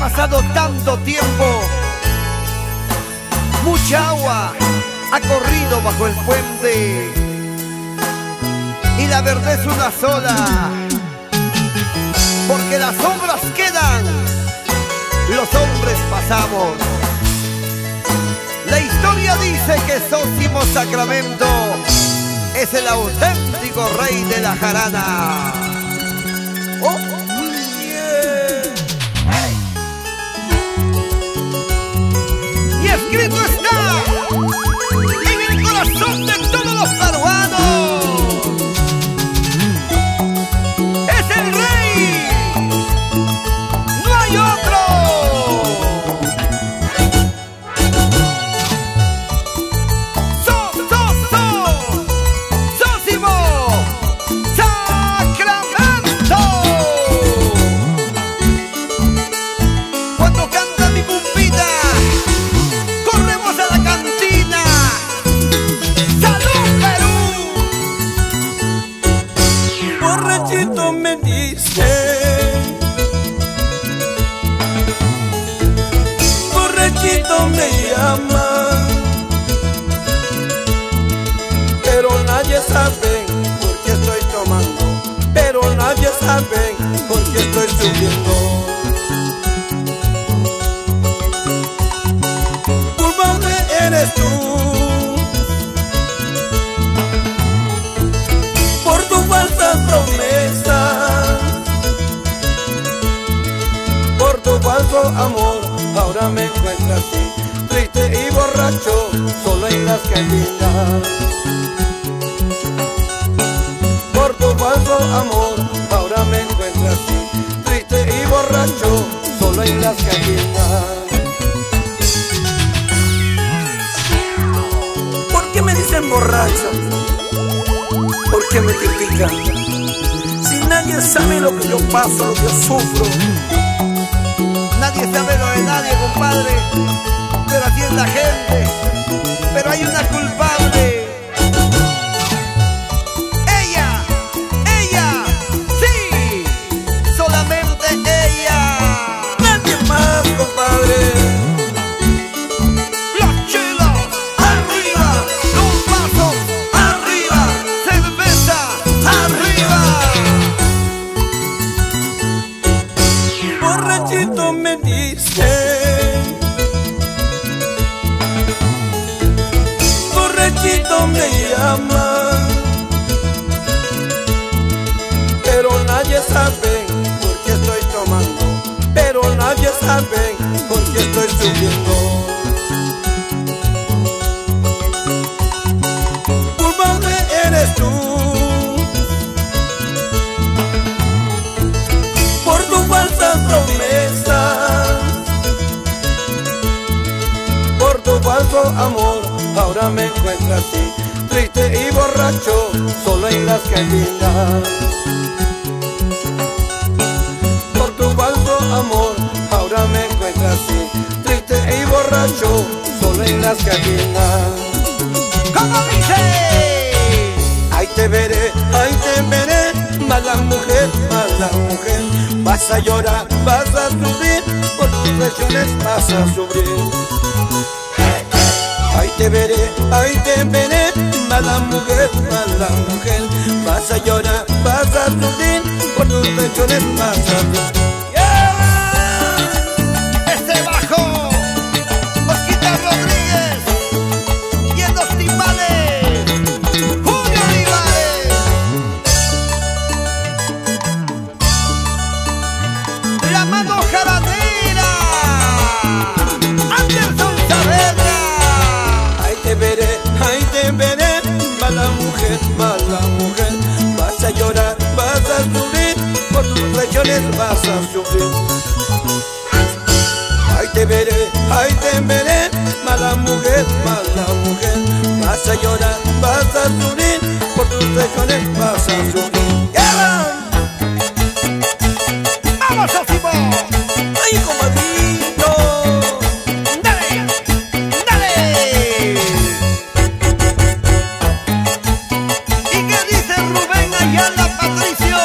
pasado tanto tiempo, mucha agua ha corrido bajo el puente y la verdad es una sola, porque las obras quedan, los hombres pasamos. La historia dice que Sósimo Sacramento es el auténtico rey de la jarana. Oh. grito está. Sabe por qué estoy tomando Pero nadie sabe por qué estoy subiendo culpable eres tú por tu falsa promesa, por tu falso amor. Ahora me encuentro así, triste y borracho, solo en las cantinas. Amor, ahora me encuentro así, triste y borracho, solo en las cantinas. ¿Por qué me dicen borracho? ¿Por qué me critican? Si nadie sabe lo que yo paso, lo que yo sufro. Nadie sabe lo de nadie, compadre. Pero así es la gente. Pero hay una culpable. Borrachito me dice. Borrachito me llama. Pero nadie sabe por qué estoy tomando. Pero nadie sabe por qué estoy subiendo. Amor. Ahora me encuentro así, triste y borracho, solo en las cantinas. Por tu falso amor, ahora me encuentro así, triste y borracho, solo en las cantinas. ¿Cómo dice? Ahí te veré, ahí te veré, mala mujer, mala mujer. Vas a llorar, vas a sufrir, por tus lesiones vas a sufrir. Te veré, ahí te veré, mala mujer, mala mujer. Vas a llorar, vas a sufrir, por tus lesiones vas a sufrir. traiciones vas a sufrir. Ay te veré, ay te veré, mala mujer, mala mujer, vas a llorar, vas a sufrir, por tus traiciones vas a sufrir. ¡Lleva! ¡Vamos, Sofimo! ¡Ay, compadrito! ¡Dale! ¡Dale! ¿Y qué dice Rubén Ayala Patricio?